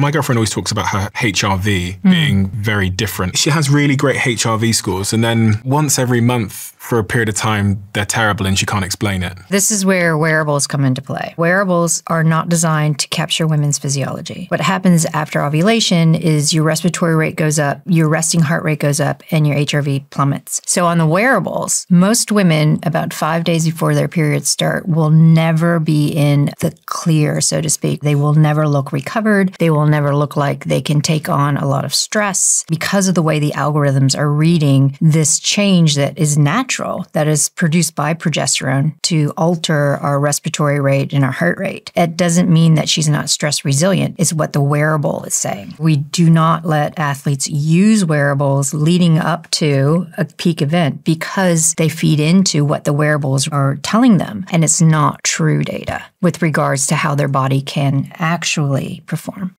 My girlfriend always talks about her HRV being very different. She has really great HRV scores, and then once every month for a period of time, they're terrible and she can't explain it. This is where wearables come into play. Wearables are not designed to capture women's physiology. What happens after ovulation is your respiratory rate goes up, your resting heart rate goes up, and your HRV plummets. So on the wearables, most women about five days before their periods start will never be in the clear, so to speak. They will never look recovered. They will never look like they can take on a lot of stress because of the way the algorithms are reading this change that is natural, that is produced by progesterone to alter our respiratory rate and our heart rate. It doesn't mean that she's not stress resilient, is what the wearable is saying. We do not let athletes use wearables leading up to a peak event because they feed into what the wearables are telling them. And it's not true data with regards to how their body can actually perform.